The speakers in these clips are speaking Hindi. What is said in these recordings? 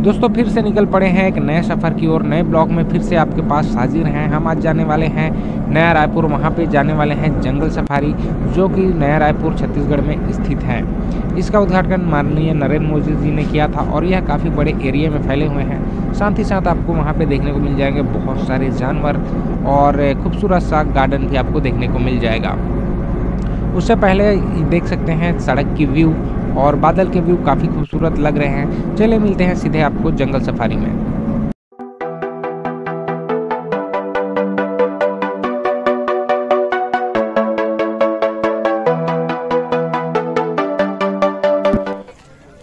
दोस्तों, फिर से निकल पड़े हैं एक नए सफ़र की ओर। नए ब्लॉग में फिर से आपके पास हाजिर हैं। हम आज जाने वाले हैं नया रायपुर। वहाँ पे जाने वाले हैं जंगल सफारी, जो कि नया रायपुर, छत्तीसगढ़ में स्थित है। इसका उद्घाटन माननीय नरेंद्र मोदी जी ने किया था और यह काफ़ी बड़े एरिया में फैले हुए हैं। साथ ही साथ आपको वहाँ पर देखने को मिल जाएँगे बहुत सारे जानवर और खूबसूरत सा गार्डन भी आपको देखने को मिल जाएगा। उससे पहले देख सकते हैं सड़क की व्यू। और बादल के व्यू काफ़ी खूबसूरत लग रहे हैं। चले मिलते हैं सीधे आपको जंगल सफारी में।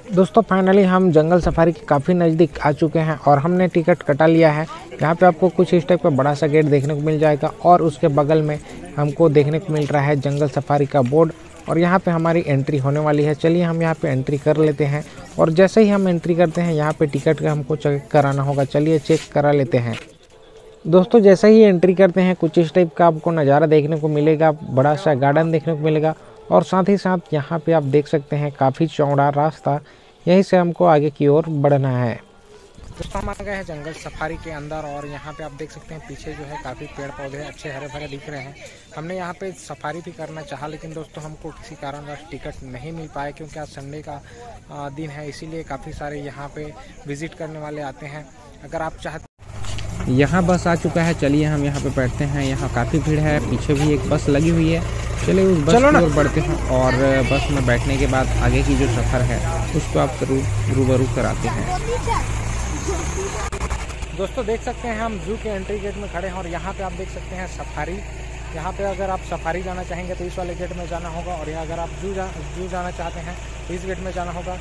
दोस्तों फाइनली हम जंगल सफारी के काफ़ी नज़दीक आ चुके हैं और हमने टिकट कटा लिया है। यहाँ पे आपको कुछ इस टाइप का बड़ा सा गेट देखने को मिल जाएगा और उसके बगल में हमको देखने को मिल रहा है जंगल सफारी का बोर्ड। और यहाँ पे हमारी एंट्री होने वाली है। चलिए हम यहाँ पे एंट्री कर लेते हैं। और जैसे ही हम एंट्री करते हैं, यहाँ पे टिकट का हमको चेक कराना होगा। चलिए चेक करा लेते हैं। दोस्तों, जैसे ही एंट्री करते हैं, कुछ इस टाइप का आपको नज़ारा देखने को मिलेगा, बड़ा सा गार्डन देखने को मिलेगा। और साथ ही साथ यहाँ पे आप देख सकते हैं, काफ़ी चौड़ा रास्ता। यहीं से हमको आगे की ओर बढ़ना है। दोस्तों हम आ गए हैं जंगल सफारी के अंदर और यहाँ पे आप देख सकते हैं पीछे जो है काफ़ी पेड़ पौधे अच्छे हरे भरे दिख रहे हैं। हमने यहाँ पे सफारी भी करना चाहा लेकिन दोस्तों हमको किसी कारणवश टिकट नहीं मिल पाया क्योंकि आज संडे का दिन है इसीलिए काफ़ी सारे यहाँ पे विज़िट करने वाले आते हैं। अगर आप चाहते यहाँ बस आ चुका है चलिए हम यहाँ पे बैठते हैं। यहाँ काफ़ी भीड़ है पीछे भी एक बस लगी हुई है। चलिए उस बस की ओर बढ़ते हैं और बस में बैठने के बाद आगे की जो सफ़र है उसको आप रूबरू कराते हैं। दोस्तों, देख सकते हैं हम जू के एंट्री गेट में खड़े हैं और यहाँ पे आप देख सकते हैं सफारी। यहाँ पे अगर आप सफारी जाना चाहेंगे तो इस वाले गेट में जाना होगा और यहाँ अगर आप जू जा, जू जाना चाहते हैं तो इस गेट में जाना होगा।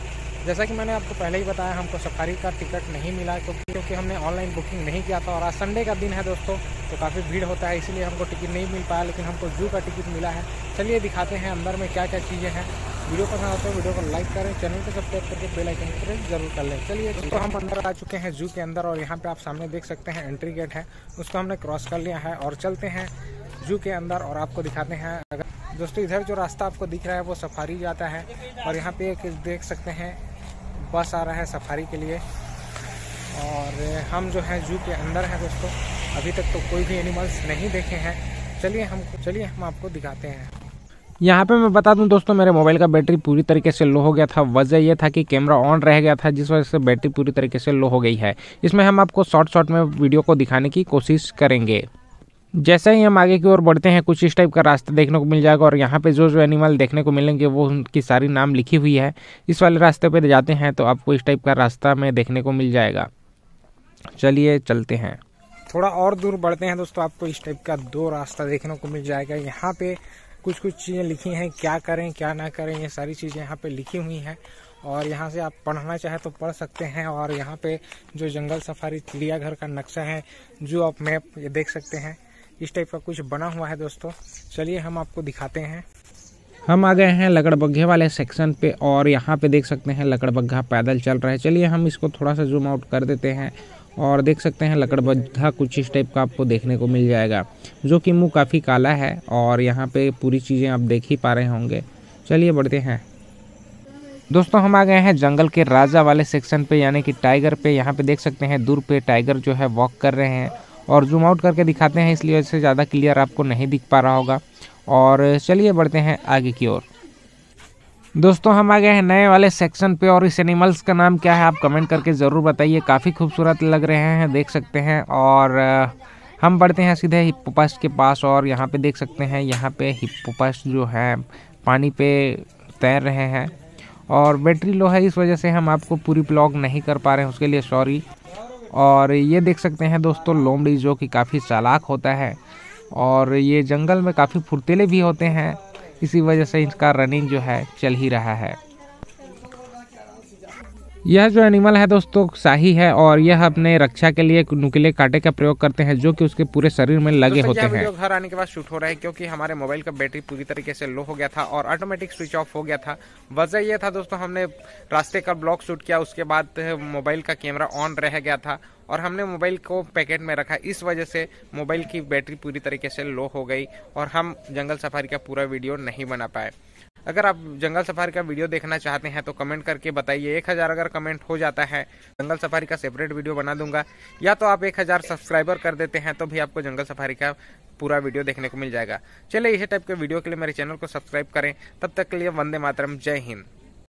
जैसा कि मैंने आपको पहले ही बताया, हमको सफारी का टिकट नहीं मिला क्योंकि क्योंकि हमने ऑनलाइन बुकिंग नहीं किया था और आज संडे का दिन है दोस्तों तो काफ़ी भीड़ होता है, इसीलिए हमको टिकट नहीं मिल पाया, लेकिन हमको जू का टिकट मिला है। चलिए दिखाते हैं अंदर में क्या क्या चीज़ें हैं। वीडियो पसंद आता है वीडियो को लाइक करें, चैनल को सब्सक्राइब करके बेल आइकन प्रेस ज़रूर कर लें। चलिए तो हम अंदर आ चुके हैं, जू के अंदर, और यहाँ पे आप सामने देख सकते हैं एंट्री गेट है। उसको हमने क्रॉस कर लिया है और चलते हैं जू के अंदर और आपको दिखाते हैं। अगर दोस्तों, इधर जो रास्ता आपको दिख रहा है वो सफारी जाता है और यहाँ पे एक देख सकते हैं, बस आ रहा है सफारी के लिए। और हम जो है जू के अंदर हैं दोस्तों, अभी तक तो कोई भी एनिमल्स नहीं देखे हैं। चलिए हम चलिए हम आपको दिखाते हैं। यहाँ पे मैं बता दूँ दोस्तों, मेरे मोबाइल का बैटरी पूरी तरीके से लो हो गया था। वजह यह था कि कैमरा ऑन रह गया था, जिस वजह से बैटरी पूरी तरीके से लो हो गई है। इसमें हम आपको शॉर्ट शॉर्ट में वीडियो को दिखाने की कोशिश करेंगे। जैसे ही हम आगे की ओर बढ़ते हैं, कुछ इस टाइप का रास्ता देखने को मिल जाएगा और यहाँ पे जो जो एनिमल देखने को मिलेंगे, वो उनकी सारी नाम लिखी हुई है। इस वाले रास्ते पे जाते हैं तो आपको इस टाइप का रास्ता में देखने को मिल जाएगा। चलिए, चलते हैं। थोड़ा और दूर बढ़ते हैं दोस्तों, आपको इस टाइप का दो रास्ता देखने को मिल जाएगा। यहाँ पे कुछ कुछ चीज़ें लिखी हैं, क्या करें, क्या ना करें, ये सारी चीज़ें यहाँ पे लिखी हुई हैं। और यहाँ से आप पढ़ना चाहें तो पढ़ सकते हैं। और यहाँ पे जो जंगल सफारी चिड़ियाघर का नक्शा है, जो आप मैप ये देख सकते हैं, इस टाइप का कुछ बना हुआ है दोस्तों। चलिए हम आपको दिखाते हैं। हम आ गए हैं लकड़बग्घे वाले सेक्शन पे और यहाँ पे देख सकते हैं लकड़बग्घा पैदल चल रहा है। चलिए हम इसको थोड़ा सा जूम आउट कर देते हैं और देख सकते हैं लकड़बग्घा कुछ इस टाइप का आपको देखने को मिल जाएगा। जो कि मुँह काफ़ी काला है और यहाँ पे पूरी चीज़ें आप देख ही पा रहे होंगे। चलिए बढ़ते हैं। दोस्तों, हम आ गए हैं जंगल के राजा वाले सेक्शन पे, यानी कि टाइगर पे। यहाँ पे देख सकते हैं दूर पे टाइगर जो है वॉक कर रहे हैं और जूम आउट करके दिखाते हैं, इसलिए से ज़्यादा क्लियर आपको नहीं दिख पा रहा होगा। और चलिए बढ़ते हैं आगे की ओर। दोस्तों, हम आ गए हैं नए वाले सेक्शन पे और इस एनिमल्स का नाम क्या है आप कमेंट करके ज़रूर बताइए। काफ़ी खूबसूरत लग रहे हैं, देख सकते हैं और हम बढ़ते हैं सीधे हिप्पोपस के पास और यहाँ पे देख सकते हैं, यहाँ पे हिप्पोपस जो है, पानी पे तैर रहे हैं और बैटरी लो है, इस वजह से हम आपको पूरी ब्लॉग नहीं कर पा रहे हैं उसके लिए सॉरी। और ये देख सकते हैं दोस्तों, लोमड़ी जो कि काफ़ी चालाक होता है और ये जंगल में काफ़ी फुर्तीले भी होते हैं, इसी वजह से इसका रनिंग जो है चल ही रहा है। यह जो एनिमल है दोस्तों शाही है और यह अपने रक्षा के लिए नुकीले कांटे का प्रयोग करते हैं जो कि उसके पूरे शरीर में लगे होते हैं। घर आने के बाद शूट हो रहा है क्योंकि हमारे मोबाइल का बैटरी पूरी तरीके से लो हो गया था और ऑटोमेटिक स्विच ऑफ़ हो गया था। वजह यह था दोस्तों हमने रास्ते का ब्लॉक शूट किया उसके बाद मोबाइल का कैमरा ऑन रह गया था और हमने मोबाइल को पैकेट में रखा। इस वजह से मोबाइल की बैटरी पूरी तरीके से लो हो गई और हम जंगल सफारी का पूरा वीडियो नहीं बना पाए। अगर आप जंगल सफारी का वीडियो देखना चाहते हैं तो कमेंट करके बताइए। एक हज़ार अगर कमेंट हो जाता है, जंगल सफारी का सेपरेट वीडियो बना दूँगा। या तो आप एक हज़ार सब्सक्राइबर कर देते हैं तो भी आपको जंगल सफारी का पूरा वीडियो देखने को मिल जाएगा। चलिए इसी टाइप के वीडियो के लिए मेरे चैनल को सब्सक्राइब करें। तब तक के लिए वंदे मातरम। जय हिंद।